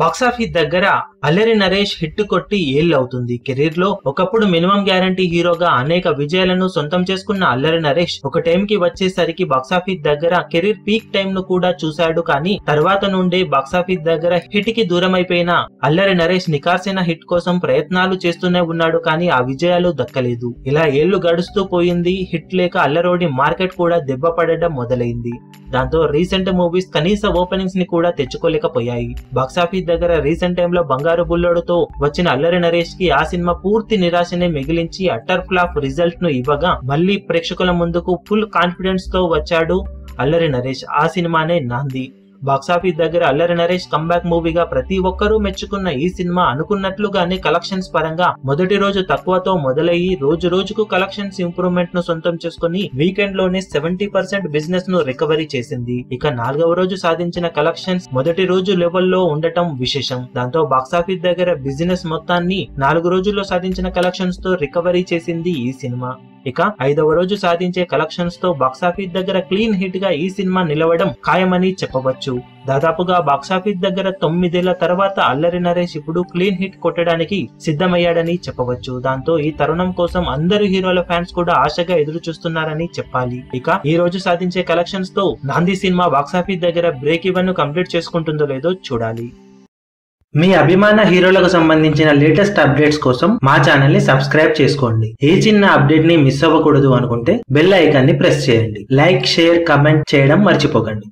Box office దగ్గర Allari Naresh hit కొట్టి ఏళ్ళు అవుతుంది కెరీర్లో ఒకప్పుడు మినిమం గ్యారంటీ హీరోగా అనేక విజయాలను సొంతం చేసుకున్న అల్లరి నరేష్ ఒక టైం కి వచ్చేసరికి బాక్సాఫీస్ దగ్గర కెరీర్ పీక్ టైం ను కూడా చూశాడు కానీ తర్వాత నుండే బాక్సాఫీస్ దగ్గర హిట్కి దూరం అయిపోయిన అల్లరి నరేష్ నికార్సైన హిట్ కోసం ప్రయత్నాలు చేస్తూనే ఉన్నాడు కానీ ఆ విజయాలు దక్కలేదు. ఇలా ఏళ్ళు గడుస్తూ పోయింది. హిట్ లేక అల్లరోడి మార్కెట్ కూడా దెబ్బ పడడం మొదలైంది. దాంతో రీసెంట్ మూవీస్ కనీస ఓపెనింగ్స్ని కూడా తెచ్చుకోలేకపోయాయి. బాక్సాఫీస్ దగ్గర రీసెంట్ టైంలో బంగారు బుల్లోడుతో వచ్చిన అల్లరి నరేష్కి ఆ సినిమా పూర్తి నిరాశనే మిగిలించి అట్టర్ ఫ్లాప్ రిజల్ట్ను ఇవ్వగా మళ్ళీ ప్రేక్షకుల ముందుకు ఫుల్ కాన్ఫిడెన్స్తో వచ్చాడు అల్లరి నరేష్. ఆ సినిమానే నాంది. బాక్సాఫీస్ దగ్గర అల్లరి నరేష్ కంబ్యాక్ మూవీగా ప్రతి ఒక్కరూ మెచ్చుకున్న ఈ సినిమా అనుకున్నట్లుగానే కలెక్షన్స్ పరంగా మొదటి రోజు తక్కువతో మొదలయ్యి రోజు రోజుకు కలెక్షన్స్ ఇంప్రూవ్మెంట్ను సొంతం చేసుకుని వీకెండ్లోనే సెవెంటీ పర్సెంట్ బిజినెస్ను రికవరీ చేసింది. ఇక నాలుగవ రోజు సాధించిన కలెక్షన్స్ మొదటి రోజు లెవెల్లో ఉండటం విశేషం. దాంతో బాక్సాఫీస్ దగ్గర బిజినెస్ మొత్తాన్ని నాలుగు రోజుల్లో సాధించిన కలెక్షన్స్తో రికవరీ చేసింది ఈ సినిమా. ఇక ఐదవ రోజు సాధించే కలెక్షన్స్తో బాక్సాఫీస్ దగ్గర క్లీన్ హిట్గా ఈ సినిమా నిలవడం ఖాయమని చెప్పవచ్చు. దాదాపుగా బాక్సాఫీస్ దగ్గర తొమ్మిదేళ్ళ తర్వాత అల్లరి నరేష్ ఇప్పుడు క్లీన్ హిట్ కొట్టడానికి సిద్ధమయ్యాడని చెప్పవచ్చు. దాంతో ఈ తరుణం కోసం అందరు హీరోల ఫ్యాన్స్ కూడా ఆశగా ఎదురు చూస్తున్నారని చెప్పాలి. ఇక ఈ రోజు సాధించే కలెక్షన్స్తో నాంది సినిమా బాక్సాఫీస్ దగ్గర బ్రేక్ ఈవెన్ను కంప్లీట్ చేసుకుంటుందో లేదో చూడాలి. మీ అభిమాన హీరోలకు సంబంధించిన లేటెస్ట్ అప్డేట్స్ కోసం మా ఛానల్ని సబ్స్క్రైబ్ చేసుకోండి. ఏ చిన్న అప్డేట్ని మిస్ అవ్వకూడదు అనుకుంటే బెల్ ఐకాన్ని ప్రెస్ చేయండి. లైక్ షేర్ కమెంట్ చేయడం మర్చిపోకండి.